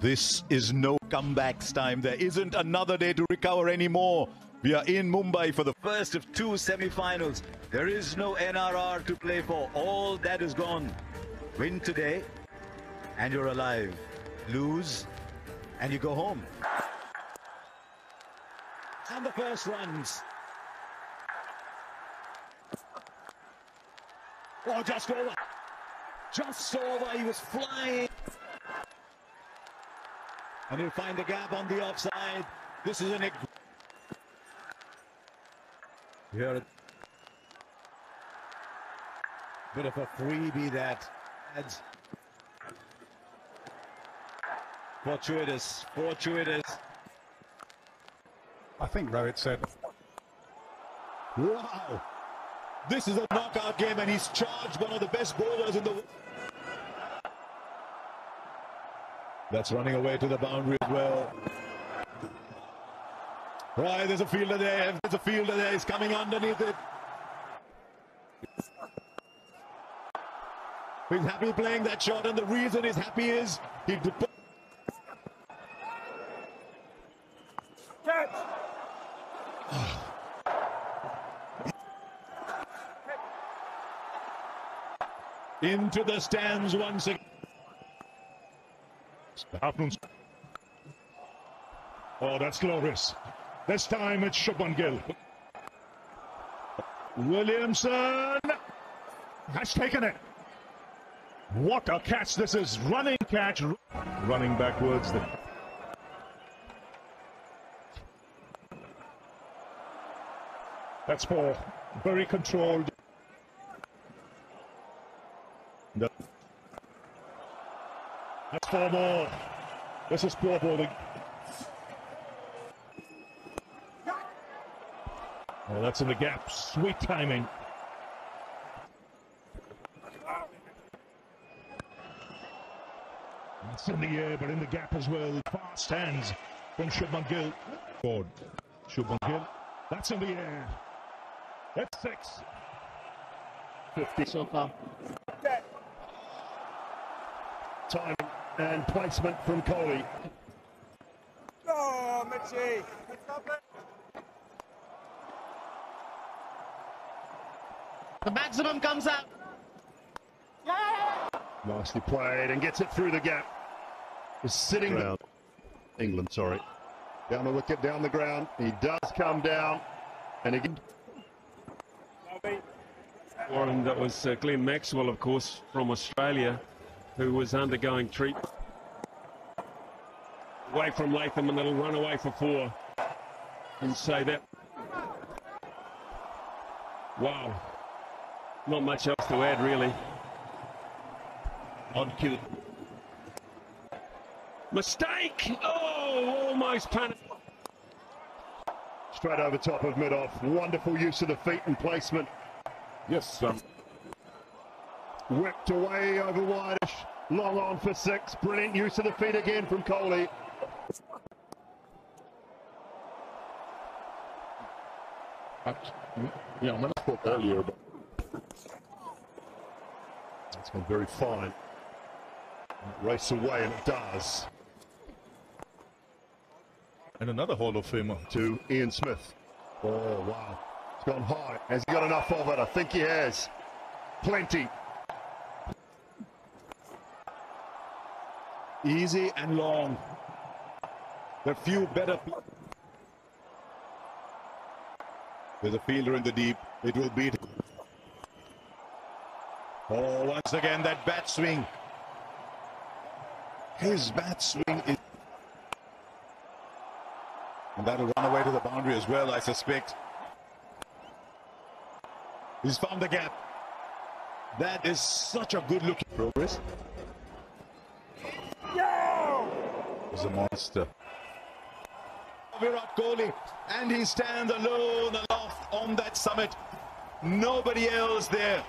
This is no comebacks time. There isn't another day to recover anymore. We are in Mumbai for the first of two semi-finals. There is no NRR to play for. All that is gone. Win today and you're alive. Lose and you go home. And the first runs. Oh, just over. Just over. He was flying. And he'll find the gap on the offside. This is an... Here, bit of a freebie that adds. Fortuitous, fortuitous. I think Rohit said. Wow! This is a knockout game and he's charged one of the best bowlers in the world. That's running away to the boundary as well. Right, there's a fielder there. There's a fielder there. He's coming underneath it. He's happy playing that shot, and the reason he's happy is he. Catch. Into the stands once again. Oh, that's glorious. This time it's Shubman Gill. Williamson has taken it. What a catch this is. Running catch. Running backwards. That's four. Very controlled. The... That's four more. This is poor bowling. Oh, that's in the gap. Sweet timing. That's in the air, but in the gap as well. Fast hands from Shubman Gill. Forward. Shubman Gill. That's in the air. That's six. 50 so far. Timing and placement from Kohli. Oh, Mitchie! The maximum comes out. Nicely played and gets it through the gap. Is sitting ground. England, sorry. Down the wicket, down the ground. He does come down. And again. Warren, that was uh, Glenn Maxwell, of course, from Australia, who was undergoing treatment. Away from Latham, and it'll run away for four. And say that. Wow. Not much else to add, really. On cue. Mistake! Oh, almost punished. Straight over top of mid-off. Wonderful use of the feet and placement. Yes, um, Whipped away over wideish. Long on for six. Brilliant use of the feet again from Kohli. yeah, I'm going to spoke earlier, but it's been very fine. Race away, and it does. And another Hall of Famer. To Ian Smith. Oh, wow. It's gone high. Has he got enough of it? I think he has. Plenty. Easy and long. The few better. There's a fielder in the deep. It will beat. Oh, once again, that bat swing. His bat swing is. And that'll run away to the boundary as well, I suspect. He's found the gap. That is such a good looking progress. He's a monster. Virat Kohli, and he stands alone aloft on that summit. Nobody else there.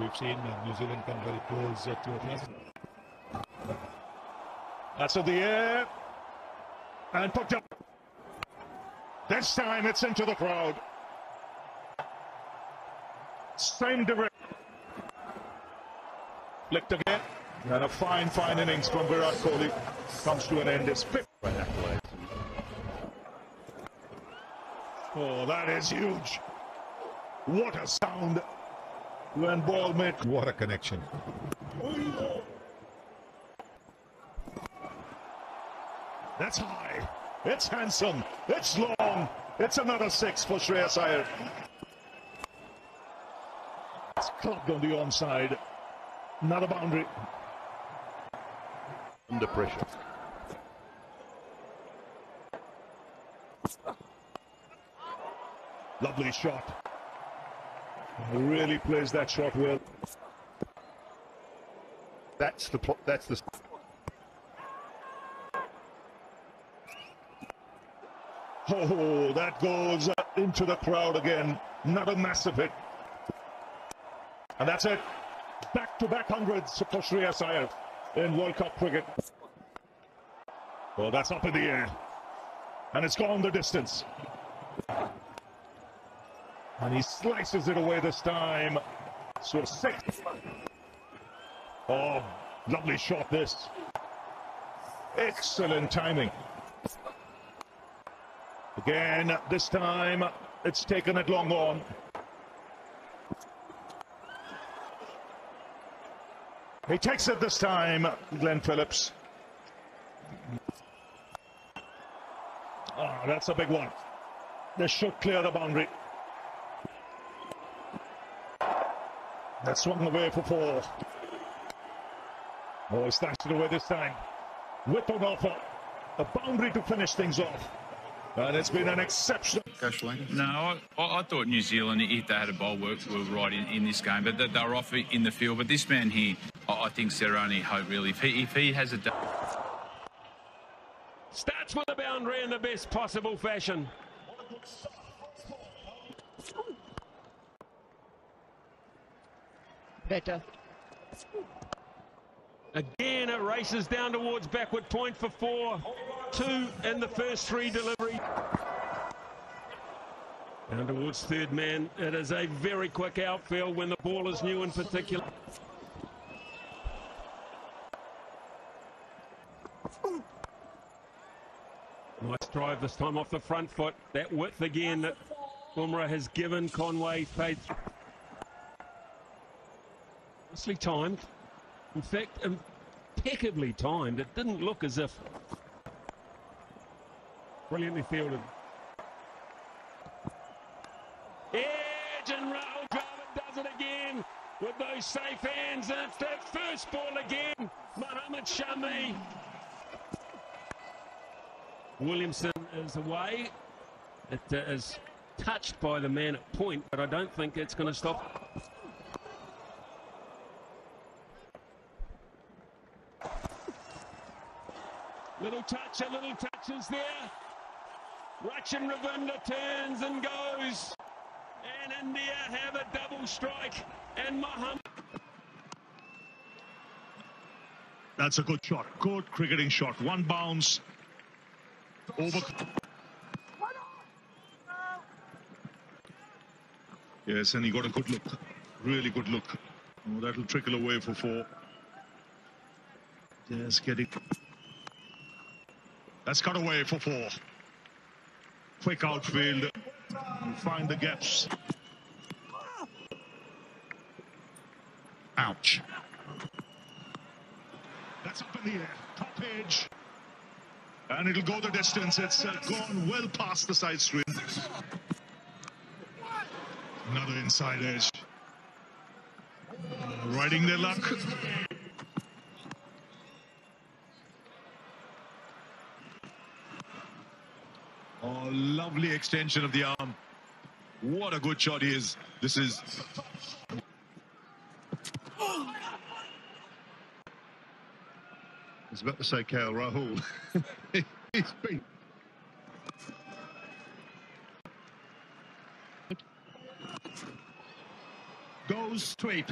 We've seen uh, New Zealand come very close uh, to it. That's in the air. And put up. This time it's into the crowd. Same direction. Flicked again. And a fine, fine innings from Virat Kohli comes to an end. His fifth. Oh, that is huge. What a sound when ball made. What a connection. That's high. It's handsome. It's long. It's another six for Shreyas Iyer. It's clubbed on the onside. Not a boundary. Under pressure. Lovely shot. Really plays that shot well. That's the that's the Oh, that goes into the crowd again. Not a massive hit. And that's it. Back-to-back hundreds for Shreyas Iyer in World Cup cricket. Well, that's up in the air. And it's gone the distance. And he slices it away this time. So six. Oh, lovely shot this. Excellent timing. Again, this time it's taken it long on. He takes it this time, Glenn Phillips. Ah, that's a big one. They should clear the boundary. That swung away for four. Oh, he slashed it away this time. Whip on offer. A boundary to finish things off. And it's been an exceptional. No, I, I thought New Zealand, if they had a bowl, were right in, in this game, but they, they were off in the field. But this man here, I, think think's their only hope, really. If he, if he has a. Starts with a boundary in the best possible fashion. Better. Again, it races down towards backward point for four. Two in the first three delivery. Down towards third man. It is a very quick outfield when the ball is new in particular. Nice drive this time off the front foot. That width again that Bumrah has given Conway paid. Nicely timed. In fact, impeccably timed. It didn't look as if. Brilliantly fielded. Edge and Rahul Dravid does it again with those safe hands. And it's that first ball again. Mohammad Shami. Williamson is away. It uh, is touched by the man at point, but I don't think it's going to stop. Little touch, a little touches there. Rachin Ravindra turns and goes. And India have a double strike. And Muhammad. That's a good shot. Good cricketing shot. One bounce. Over. Yes, and he got a good look. Really good look. Oh, that'll trickle away for four. Just getting. That's cut away for four. Quick outfield. You find the gaps. Ouch. That's up in the air. Top edge. And it'll go the distance. It's uh, gone well past the side screen. Another inside edge. Uh, riding their luck. Oh, lovely extension of the arm. What a good shot he is. This is was about to say KL Rahul. He's been Goes straight.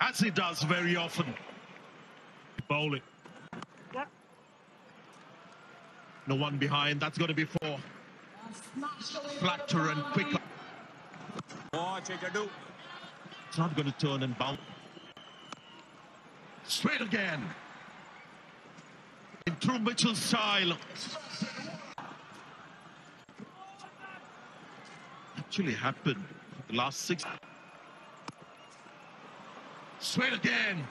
As he does very often. Bowl it. No one behind. That's going to be four. Flatter and quicker. Watch it, do. It's not going to turn and bounce. Straight again. In true Mitchell style. Actually happened the last six. Straight again.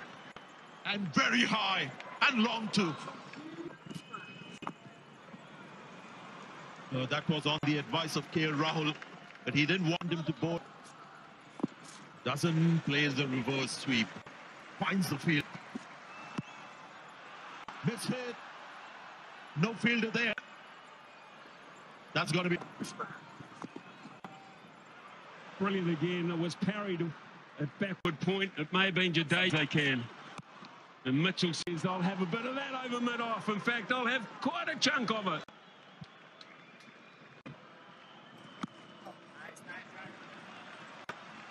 And very high. And long too. Uh, that was on the advice of KL Rahul, but he didn't want him to board. Doesn't play the reverse sweep. Finds the field. Miss hit. No fielder there. That's got to be. Brilliant again. It was parried at backward point. It may have been Jadeja they can. And Mitchell says, I'll have a bit of that over mid-off. In fact, I'll have quite a chunk of it.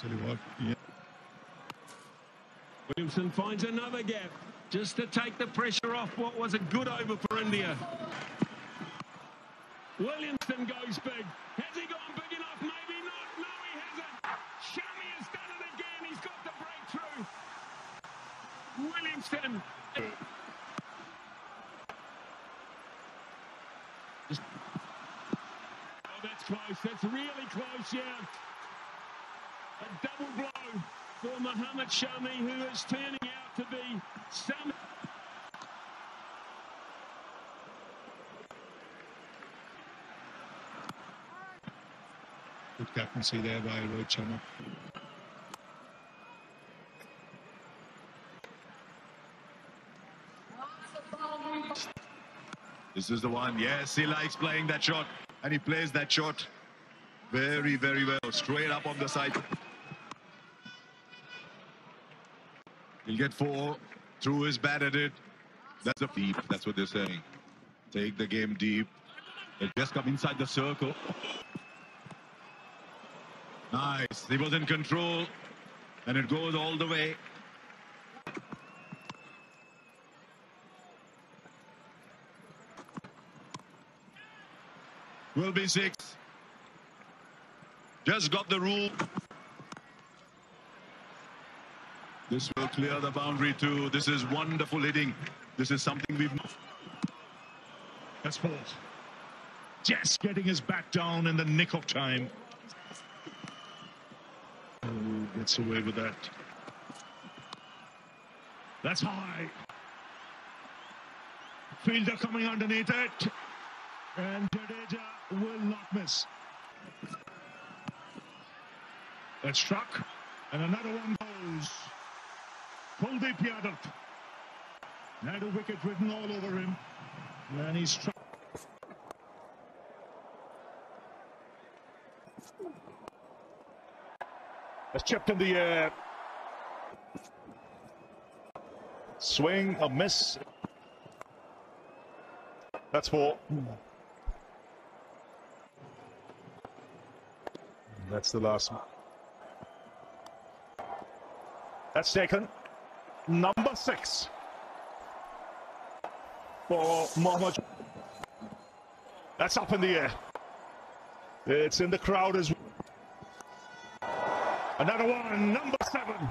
Tell you what, yeah. Williamson finds another gap just to take the pressure off what was a good over for India. Williamson goes big. Has he gone big enough? Maybe not. No, he hasn't. Shami has done it again. He's got the breakthrough. Williamson. Oh, that's close. That's really close, yeah. A double blow for Muhammad Shami, who is turning to be some. Good captaincy there by Rohit Sharma. This is the one. Yes, he likes playing that shot. And he plays that shot very, very well. Straight up on the side. He'll get four. Threw his bat at it. That's a deep. That's what they're saying. Take the game deep. They just come inside the circle. Nice. He was in control. And it goes all the way. Will be six. Just got the rule. This will clear the boundary too. This is wonderful hitting. This is something we've not. That's four. Just getting his back down in the nick of time. Oh, gets away with that. That's high. Fielder coming underneath it. And Jadeja will not miss. That struck. And another one goes. Kuldeep Yadav. Had a wicket written all over him. And he struck. Has chipped in the air. Swing, a miss. That's four. That's the last one. That's taken. Number six. For Mohammad. That's up in the air. It's in the crowd as well. Another one, number seven.